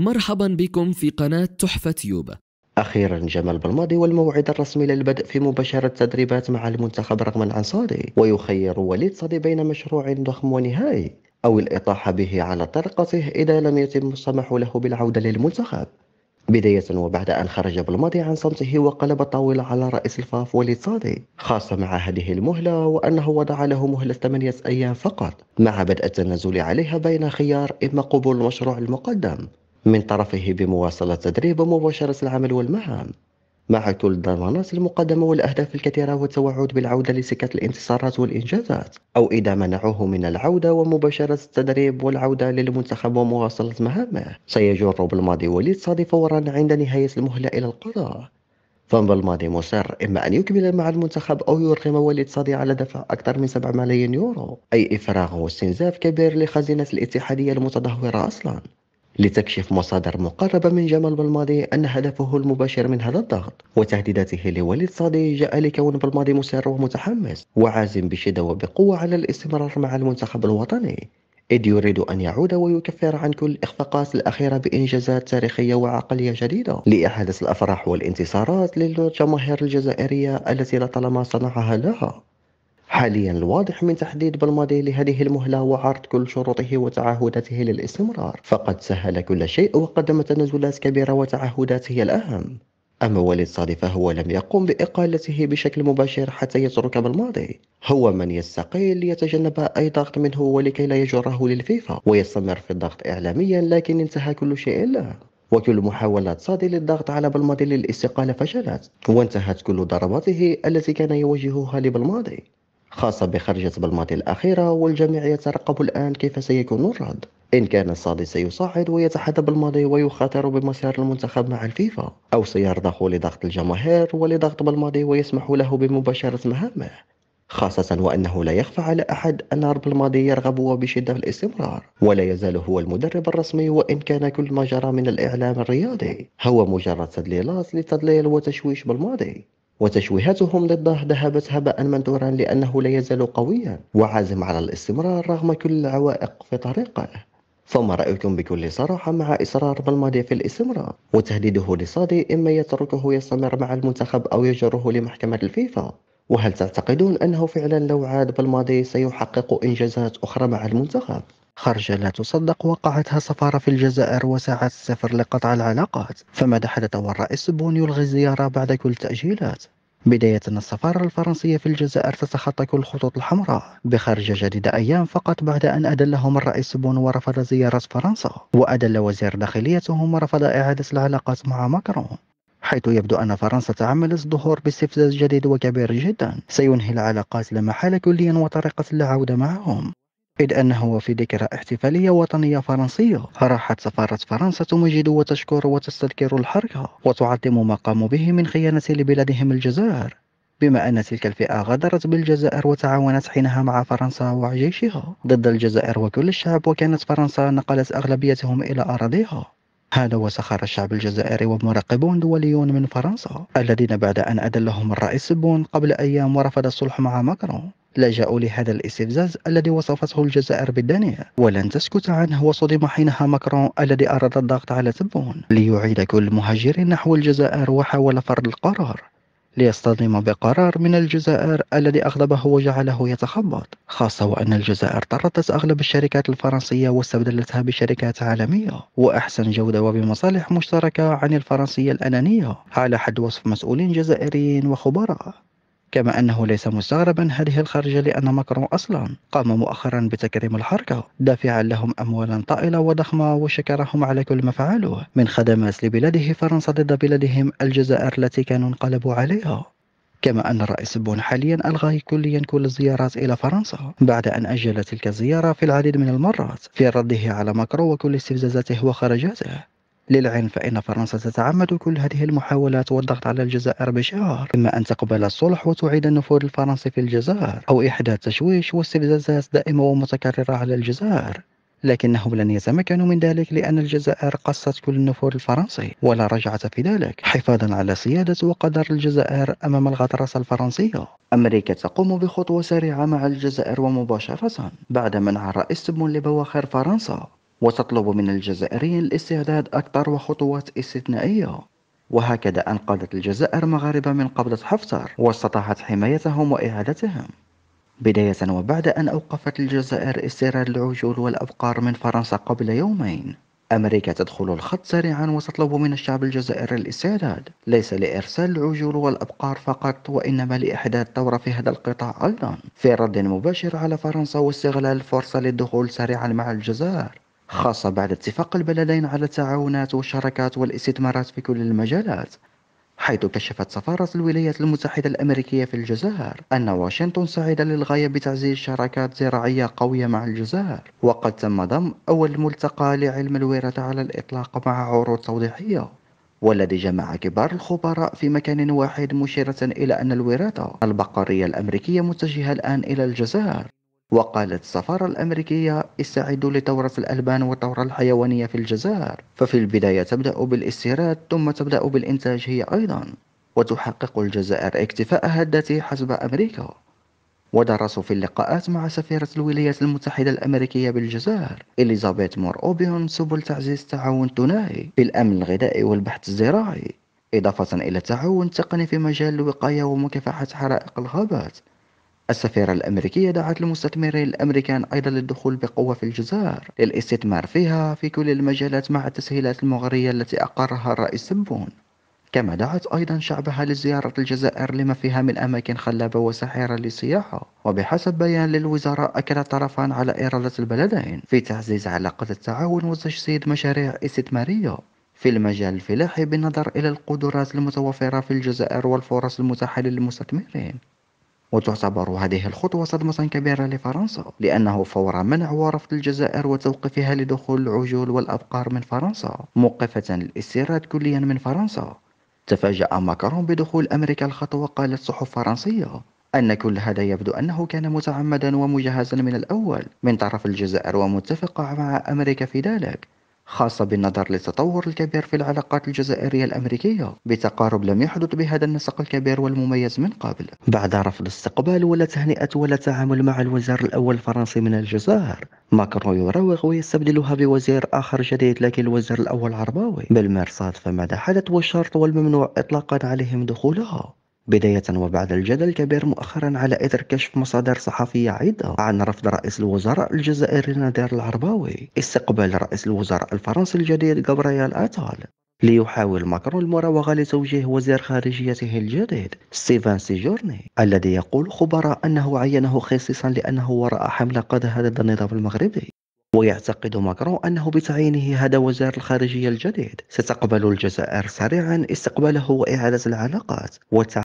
مرحبا بكم في قناة تحفة تيوب أخيرا جمال بالماضي والموعد الرسمي للبدء في مباشرة تدريبات مع المنتخب رغما عن صادي ويخير وليد صادي بين مشروع ضخم ونهائي أو الإطاحة به على طريقته إذا لم يتم السماح له بالعودة للمنتخب. بداية وبعد أن خرج بالماضي عن صمته وقلب الطاولة على رئيس الفاف وليد صادي خاصة مع هذه المهلة وأنه وضع له مهلة ثمانية أيام فقط مع بدء التنازل عليها بين خيار إما قبول المشروع المقدم من طرفه بمواصلة تدريب ومباشرة العمل والمهام. مع كل الضمانات المقدمة والأهداف الكثيرة والتوعد بالعودة لسكة الانتصارات والإنجازات أو إذا منعوه من العودة ومباشرة التدريب والعودة للمنتخب ومواصلة مهامه سيجر بالماضي وليد صادي فورا عند نهاية المهلة إلى القضاء. فبالماضي مصر إما أن يكمل مع المنتخب أو يرغم وليد صادي على دفع أكثر من 7 ملايين يورو أي إفراغ واستنزاف كبير لخزينة الاتحادية المتدهورة أصلا. لتكشف مصادر مقربة من جمال بالماضي أن هدفه المباشر من هذا الضغط وتهديداته لوليد صادي جاء لكون بالماضي مسر ومتحمس وعازم بشدة وبقوة على الاستمرار مع المنتخب الوطني. إذ يريد أن يعود ويكفر عن كل الإخفاقات الأخيرة بإنجازات تاريخية وعقلية جديدة. لإعادة الأفراح والانتصارات للجماهير الجزائرية التي لطالما صنعها لها. حاليا الواضح من تحديد بالماضي لهذه المهلة وعرض كل شروطه وتعهداته للاستمرار. فقد سهل كل شيء وقدم تنازلات كبيرة وتعهدات هي الأهم. أما وليد صادي فهو لم يقم بإقالته بشكل مباشر حتى يترك بالماضي. هو من يستقيل ليتجنب أي ضغط منه ولكي لا يجره للفيفا. ويستمر في الضغط إعلاميا لكن انتهى كل شيء له. وكل محاولات صادي للضغط على بالماضي للاستقالة فشلت. وانتهت كل ضرباته التي كان يوجهها لبالماضي. خاصة بخرجة بالماضي الأخيرة والجميع يترقب الآن كيف سيكون الرد. إن كان الصادي سيصعد ويتحدى بالماضي ويخاطر بمسار المنتخب مع الفيفا أو سيرضخ لضغط الجماهير ولضغط بالماضي ويسمح له بمباشرة مهامه. خاصة وأنه لا يخفى على أحد أن رب الماضي يرغب وبشدة في الاستمرار ولا يزال هو المدرب الرسمي وإن كان كل ما جرى من الإعلام الرياضي. هو مجرد تدليلات لتضليل وتشويش بالماضي. وتشويهاتهم ضده ذهبت هباء منثورا لأنه لا يزال قويا وعازم على الاستمرار رغم كل العوائق في طريقه فما رأيكم بكل صراحة مع إصرار بالماضي في الاستمرار وتهديده لصادي إما يتركه يستمر مع المنتخب أو يجره لمحكمة الفيفا وهل تعتقدون أنه فعلا لو عاد بالماضي سيحقق إنجازات أخرى مع المنتخب؟ خرجة لا تصدق وقعتها سفارة في الجزائر وساعات السفر لقطع العلاقات. فماذا حدث والرئيس بون يلغي الزيارة بعد كل التأجيلات بداية السفارة الفرنسية في الجزائر تتخطى كل الخطوط الحمراء. بخرجة جديدة أيام فقط بعد أن أدلهم الرئيس بون ورفض زيارة فرنسا. وأدل وزير داخليتهم ورفض إعادة العلاقات مع ماكرون. حيث يبدو أن فرنسا تعمل الظهور باستفزاز جديد وكبير جدا. سينهي العلاقات لا محالة كليا وطريقة للعودة معهم. إذ أنه في ذكرى احتفالية وطنية فرنسية. راحت سفارة فرنسا تمجد وتشكر وتستذكر الحركة وتعظم ما قاموا به من خيانة لبلادهم الجزائر. بما أن تلك الفئة غادرت بالجزائر وتعاونت حينها مع فرنسا وجيشها. ضد الجزائر وكل الشعب وكانت فرنسا نقلت أغلبيتهم إلى أراضيها. هذا وسخر الشعب الجزائري ومراقبون دوليون من فرنسا الذين بعد أن أدلهم الرئيس بون قبل أيام ورفض الصلح مع ماكرون. لجأوا لهذا الاستفزاز الذي وصفته الجزائر بالدنيا. ولن تسكت عنه وصدم حينها ماكرون الذي أراد الضغط على تبون ليعيد كل المهاجرين نحو الجزائر وحاول فرض القرار ليصطدم بقرار من الجزائر الذي أغضبه وجعله يتخبط خاصة وأن الجزائر طردت أغلب الشركات الفرنسية واستبدلتها بشركات عالمية وأحسن جودة وبمصالح مشتركة عن الفرنسية الأنانية على حد وصف مسؤولين جزائريين وخبراء. كما أنه ليس مستغربا هذه الخرجة لأن ماكرون أصلا قام مؤخرا بتكريم الحركة دافعا لهم أموالا طائلة وضخمة وشكرهم على كل ما فعلوه من خدمات لبلاده فرنسا ضد بلادهم الجزائر التي كانوا انقلبوا عليها. كما أن الرئيس بون حاليا ألغى كليا كل الزيارات إلى فرنسا بعد أن أجل تلك الزيارة في العديد من المرات في رده على ماكرون وكل استفزازاته وخرجاته. للعلم فإن فرنسا تتعمد كل هذه المحاولات. والضغط على الجزائر بشعار إما أن تقبل الصلح وتعيد النفوذ الفرنسي في الجزائر أو إحداث تشويش واستفزازات دائمة ومتكررة على الجزائر. لكنهم لن يتمكنوا من ذلك لأن الجزائر قصت كل النفوذ الفرنسي. ولا رجعة في ذلك. حفاظا على سيادة وقدر الجزائر أمام الغطرسة الفرنسية. أمريكا تقوم بخطوة سريعة مع الجزائر ومباشرة بعد منع الرئيس تبون لبواخر فرنسا. وتطلب من الجزائريين الاستعداد أكثر وخطوات استثنائية. وهكذا أنقذت الجزائر مغاربة من قبضة حفتر واستطاعت حمايتهم وإعادتهم. بداية وبعد أن أوقفت الجزائر استيراد العجول والأبقار من فرنسا قبل يومين. أمريكا تدخل الخط سريعا وتطلب من الشعب الجزائري الاستعداد. ليس لإرسال العجول والأبقار فقط وإنما لإحداث ثورة في هذا القطاع أيضا. في رد مباشر على فرنسا واستغلال الفرصة للدخول سريعا مع الجزائر. خاصة بعد اتفاق البلدين على التعاونات والشراكات والاستثمارات في كل المجالات حيث كشفت سفارة الولايات المتحدة الأمريكية في الجزائر أن واشنطن سعيدة للغاية بتعزيز شراكات زراعية قوية مع الجزائر وقد تم ضم أول ملتقى لعلم الوراثة على الإطلاق مع عروض توضيحية والذي جمع كبار الخبراء في مكان واحد مشيرة إلى أن الوراثة البقرية الأمريكية متجهة الآن إلى الجزائر. وقالت السفارة الأمريكية استعدوا لثورة الألبان والثورة الحيوانية في الجزائر. ففي البداية تبدأ بالإستيراد ثم تبدأ بالإنتاج هي أيضا. وتحقق الجزائر اكتفاءها الذاتي حسب أمريكا. ودرسوا في اللقاءات مع سفيرة الولايات المتحدة الأمريكية بالجزائر إليزابيث مور أوبيون سبل تعزيز التعاون الثنائي في الأمن الغذائي والبحث الزراعي. إضافة إلى التعاون التقني في مجال الوقاية ومكافحة حرائق الغابات. السفيرة الأمريكية دعت المستثمرين الأمريكان أيضا للدخول بقوة في الجزائر للاستثمار فيها في كل المجالات مع التسهيلات المغرية التي أقرها الرئيس سبون كما دعت أيضا شعبها لزيارة الجزائر لما فيها من أماكن خلابة وسحيرة للسياحة. وبحسب بيان للوزراء أكد الطرفان على إرادة البلدين في تعزيز علاقة التعاون وتجسيد مشاريع استثمارية. في المجال الفلاحي بالنظر إلى القدرات المتوفرة في الجزائر والفرص المتاحة للمستثمرين. وتعتبر هذه الخطوة صدمة كبيرة لفرنسا لأنه فور منع ورفض الجزائر وتوقيفها لدخول العجول والأبقار من فرنسا موقفة الاستيراد كليا من فرنسا. تفاجأ ماكرون بدخول أمريكا الخطوة قالت صحف فرنسية أن كل هذا يبدو أنه كان متعمدا ومجهزا من الأول من طرف الجزائر ومتفقة مع أمريكا في ذلك. خاصة بالنظر للتطور الكبير في العلاقات الجزائرية الأمريكية بتقارب لم يحدث بهذا النسق الكبير والمميز من قبل. بعد رفض الاستقبال ولا تهنئة ولا تعامل مع الوزير الأول الفرنسي من الجزائر ماكرون يراوغ ويستبدلها بوزير آخر جديد لكن الوزير الأول عرباوي. بالمرصاد فماذا حدث؟ والشرط والممنوع إطلاقا عليهم دخولها. بداية وبعد الجدل الكبير مؤخرا على إثر كشف مصادر صحفية عدة. عن رفض رئيس الوزراء الجزائري نادر العرباوي استقبال رئيس الوزراء الفرنسي الجديد جابرييل أتال ليحاول ماكرون المراوغة لتوجيه وزير خارجيته الجديد ستيفان سيجورني الذي يقول خبراء أنه عينه خصيصا لأنه وراء حملة قادها ضد النظام المغربي. ويعتقد ماكرون أنه بتعيينه هذا وزير الخارجية الجديد. ستقبل الجزائر سريعا استقباله وإعادة العلاقات.